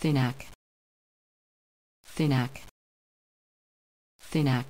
Thinak. Thinak. Thinak.